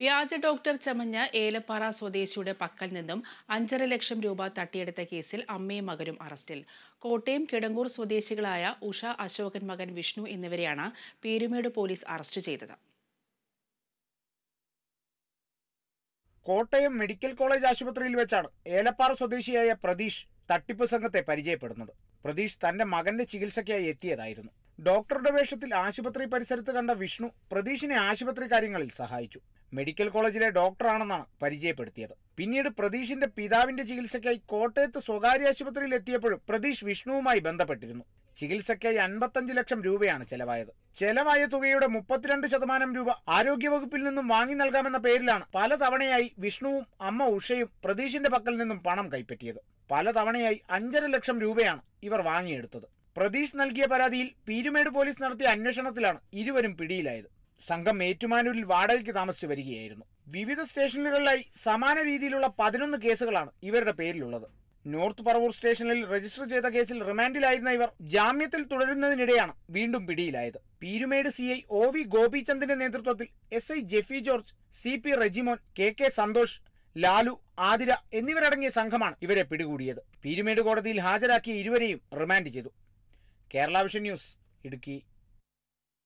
വ്യാജ ഡോക്ടർ ചമഞ്ഞ ഏലപ്പാറ സ്വദേശിയുടെ പക്കൽ നിന്നും അഞ്ചര ലക്ഷം രൂപ തട്ടിയെടുത്ത കേസിൽ അമ്മയും മകനും അറസ്റ്റിൽ. കോട്ടയം കിടങ്ങൂർ സ്വദേശികളായ ഉഷ അശോകൻ മകൻ വിഷ്ണു എന്നിവരെയാണ് പീരുമേട് പോലീസ് അറസ്റ്റ് ചെയ്തത്. കോട്ടയം മെഡിക്കൽ കോളേജ് ആശുപത്രിയിൽ വെച്ചാണ് ഏലപ്പാറ സ്വദേശിയായ പ്രതീഷ് തട്ടിപ്പ് സംഘത്തെ പരിചയപ്പെടുന്നത്. പ്രതീഷ് തന്റെ മകന്റെ ചികിത്സയ്ക്കായി എത്തിയതായിരുന്നു. ഡോക്ടറുടെ വേഷത്തിൽ ആശുപത്രി പരിസരത്ത് കണ്ട വിഷ്ണു പ്രതീഷിനെ ആശുപത്രി കാര്യങ്ങളിൽ സഹായിച്ചു. മെഡിക്കൽ കോളേജിലെ ഡോക്ടറാണെന്നാണ് പരിചയപ്പെടുത്തിയത്. പിന്നീട് പ്രതീഷിന്റെ പിതാവിന്റെ ചികിത്സയ്ക്കായി കോട്ടയത്ത് സ്വകാര്യ ആശുപത്രിയിൽ എത്തിയപ്പോഴും പ്രതീഷ് വിഷ്ണുവുമായി ബന്ധപ്പെട്ടിരുന്നു. ചികിത്സയ്ക്കായി അൻപത്തഞ്ച് ലക്ഷം രൂപയാണ് ചെലവായത്. ചെലവായ തുകയുടെ മുപ്പത്തിരണ്ട് ശതമാനം രൂപ ആരോഗ്യവകുപ്പിൽ നിന്നും വാങ്ങി നൽകാമെന്ന പേരിലാണ് പലതവണയായി വിഷ്ണുവും അമ്മ ഉഷയും പ്രതീഷിന്റെ പക്കൽ നിന്നും പണം കൈപ്പറ്റിയത്. പലതവണയായി അഞ്ചര ലക്ഷം രൂപയാണ് ഇവർ വാങ്ങിയെടുത്തത്. പ്രതീഷ് നൽകിയ പരാതിയിൽ പീരുമേട് പോലീസ് നടത്തിയ അന്വേഷണത്തിലാണ് ഇരുവരും പിടിയിലായത്. സംഘം ഏറ്റുമാനൂരിൽ വാടകയ്ക്ക് താമസിച്ചു വരികയായിരുന്നു. വിവിധ സ്റ്റേഷനുകളിലായി സമാന രീതിയിലുള്ള പതിനൊന്ന് കേസുകളാണ് ഇവരുടെ പേരിലുള്ളത്. നോർത്ത് പറവൂർ സ്റ്റേഷനിൽ രജിസ്റ്റർ ചെയ്ത കേസിൽ റിമാൻഡിലായിരുന്ന ഇവർ ജാമ്യത്തിൽ തുടരുന്നതിനിടെയാണ് വീണ്ടും പിടിയിലായത്. Peermade C I O V ഗോപിചന്ദിന്റെ നേതൃത്വത്തിൽ S I Jeffy George C P Rejimon K K Santhosh Lalu Athira എന്നിവരടങ്ങിയ സംഘമാണ് ഇവരെ പിടികൂടിയത്. പീരുമേട് കോടതിയിൽ ഹാജരാക്കിയ ഇരുവരെയും റിമാൻഡ് ചെയ്തു. Kerala vision news Idukki.